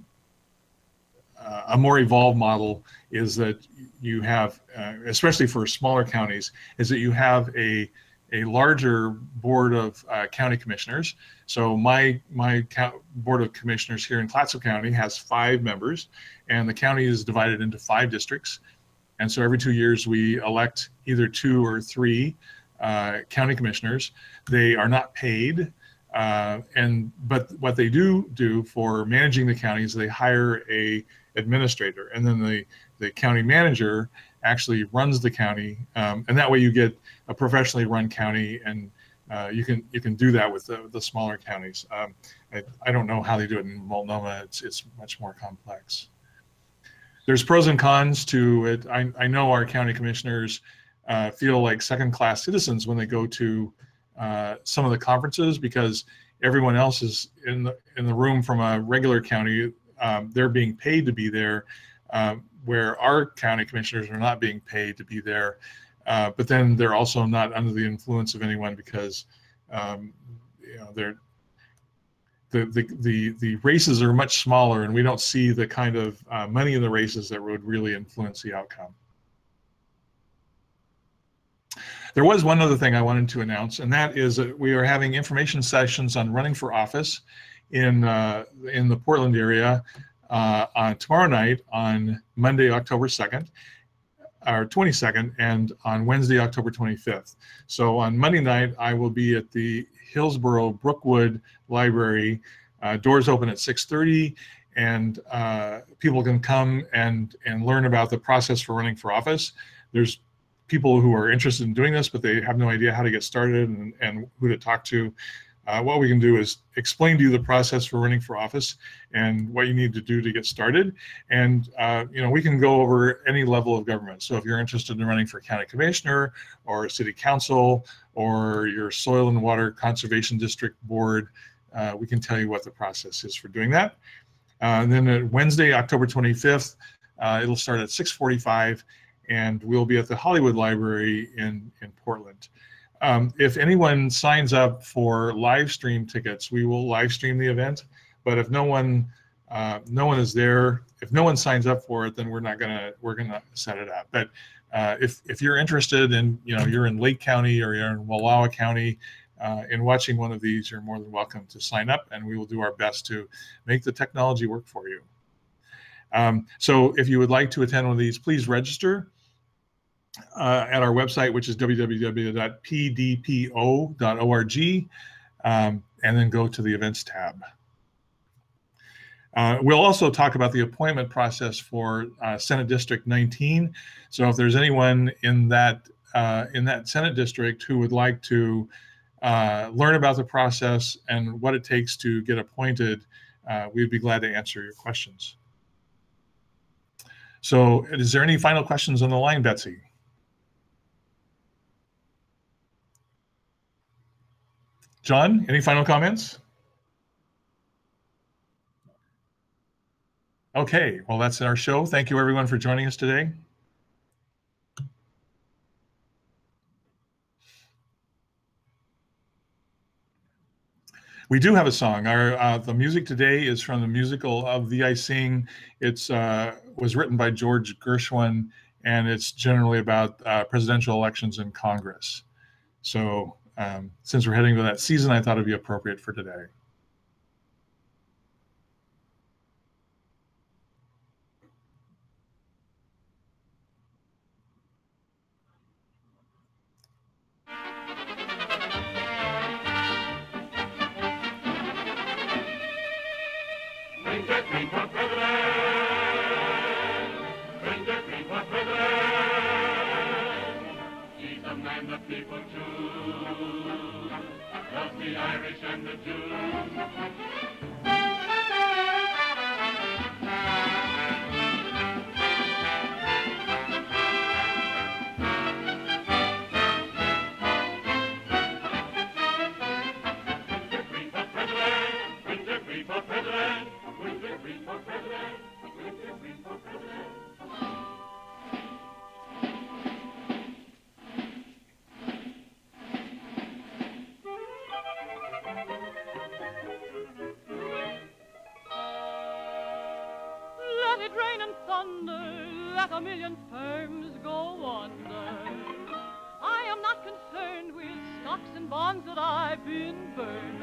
S2: uh, a more evolved model is that you have uh, especially for smaller counties is that you have a a larger board of uh, county commissioners so my my board of commissioners here in Clatsop County has five members, and the county is divided into five districts. And so every two years we elect either two or three uh, county commissioners. They are not paid, uh, and but what they do do for managing the county is they hire a administrator, and then the the county manager actually runs the county, um, and that way you get a professionally run county and uh, you can you can do that with the, the smaller counties. Um, I, I don't know how they do it in Multnomah. It's it's much more complex. There's pros and cons to it. I, I know our county commissioners uh, feel like second class citizens when they go to uh, some of the conferences because everyone else is in the in the room from a regular county. Um, they're being paid to be there, um, where our county commissioners are not being paid to be there. Uh, but then they're also not under the influence of anyone because um, you know they're the, the the the races are much smaller and we don't see the kind of uh, money in the races that would really influence the outcome. There was one other thing I wanted to announce, and that is that we are having information sessions on running for office in uh, in the Portland area uh, on tomorrow night on Monday, October 2nd or 22nd and on Wednesday, October 25th. So on Monday night, I will be at the Hillsboro Brookwood Library. Uh, doors open at 6:30, and uh, people can come and and learn about the process for running for office. There's people who are interested in doing this, but they have no idea how to get started and, and who to talk to. Uh, what we can do is explain to you the process for running for office and what you need to do to get started. And uh, you know, we can go over any level of government. So if you're interested in running for county commissioner or city council or your soil and water conservation district board, uh, we can tell you what the process is for doing that. Uh, and then Wednesday, October 25th, uh, it'll start at 6:45, and we'll be at the Hollywood Library in in Portland. Um, if anyone signs up for live stream tickets, we will live stream the event. But if no one, uh, no one is there, if no one signs up for it, then we're not gonna we're gonna set it up. But uh, if if you're interested in you know you're in Lake County or you're in Wallowa County, uh, in watching one of these, you're more than welcome to sign up, and we will do our best to make the technology work for you. Um, so if you would like to attend one of these, please register uh, at our website, which is www.pdpo.org, um, and then go to the events tab. Uh, we'll also talk about the appointment process for uh, Senate District 19. So if there's anyone in that uh, in that Senate district who would like to uh, learn about the process and what it takes to get appointed, uh, we'd be glad to answer your questions. So, is there any final questions on the line, Betsy? John, any final comments? Okay, well, that's our show. Thank you, everyone, for joining us today. We do have a song. Our uh, the music today is from the musical Of Thee I Sing. It's uh, was written by George Gershwin, and it's generally about uh, presidential elections in Congress. So, um, since we're heading to that season, I thought it'd be appropriate for today.
S5: People choose. Loves the Irish and the Jews.
S6: A million firms go under. I am not concerned with stocks and bonds that I've been burned.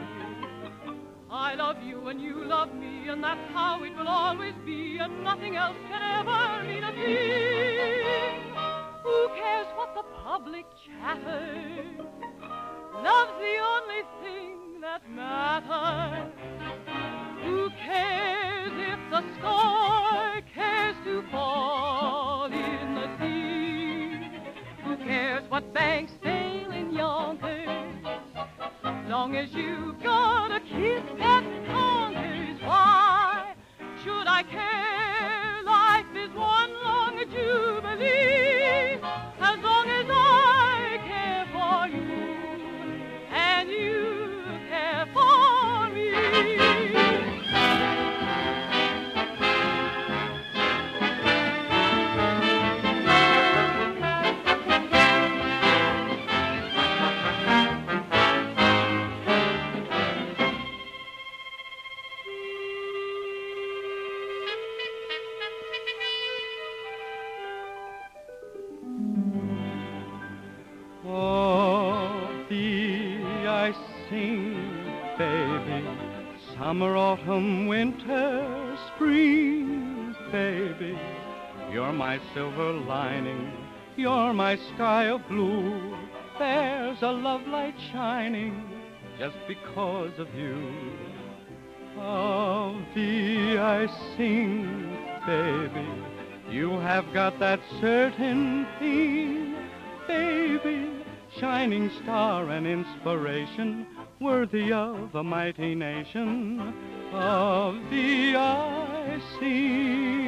S6: I love you and you love me, and that's how it will always be, and nothing else can ever mean a thing. Who cares what the public chatters? Love's the only thing that matters. As you've got a kiss that conquers, why should I care?
S7: Baby. You're my silver lining. You're my sky of blue. There's a love light shining just because of you. Of thee I sing, baby. You have got that certain thing, baby. Shining star and inspiration, worthy of a mighty nation. Of thee I sing.